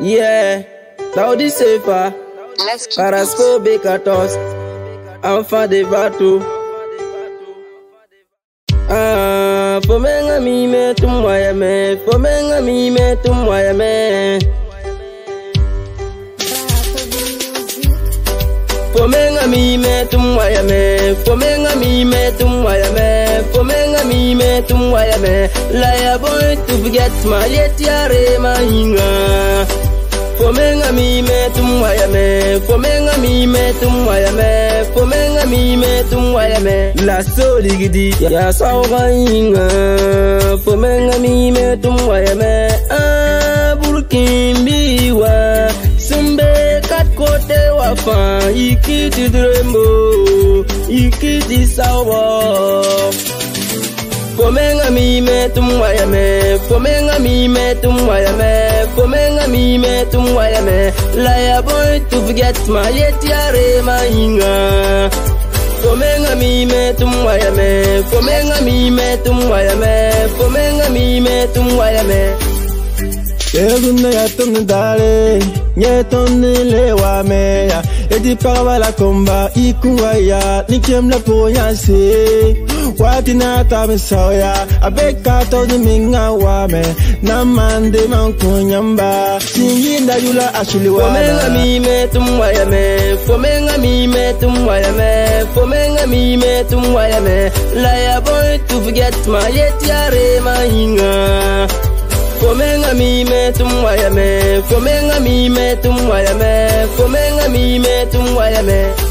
Yeah, Saudi Sefa, Karasco Becatos, Enfant de bateau. Ah, fomenga mime tumwaya me, fomenga mime tumwaya me. Fomenga mime tumwaya me, fomenga mime tumwaya me, fomenga mime tumwaya me. Laya boy to forget my yet yare mahinga. Fomenga mime tumwaya me, fomenga mime tumwaya me, fomenga mime tumwaya me. La soligidi ya sawa hinga. Fomenga mime tumwaya me, ah burkimbiwa. Sumbe kat kote wafa, ikiti drembo, ikiti sawa. Fomenga mime tumwaya me, fomenga mime tumwaya me, fomenga mime tumwaya me. Laya boy to forget my yet yare mahinga. Fomenga mime tumwaya me, fomenga mime tumwaya me, fomenga mime tumwaya me. Erunda ya tonne dale, nye tonne le wa me ya. Edi paraba la komba ikuwa ya, nikiem la po ya se. Wati na tabi soya, abeka to di minga wa me. Na mande man kunyamba, singi nda yula ashuli wa Fomenga mime tumwaya me, fomenga mime tumwaya me, fomenga mime tumwaya me. Laya boy to forget my yet yare mahinga. Fomenga mime tumwaya me, fomenga mime tumwaya me, fomenga mime tumwaya me.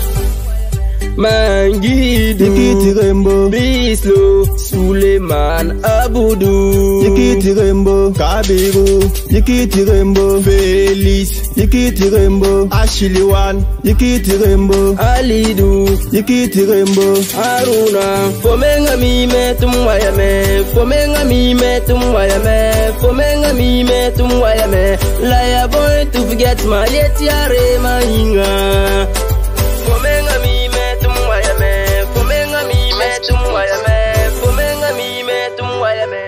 Mangidu, Yikiti rembo, Bislo, Suleiman, Abudu. Yikiti rembo, Kabiru, Yikiti rembo, Feliz, Yikiti rembo, Ashili Wan, Yikiti rembo, Alidu, Yikiti rembo, Haruna, fomenga mime tumwaya me, fomenga mime tumwaya me, fomenga mime tumwaya me. Laya boy to forget my yet yare mahinga. Fomenga mime Miami.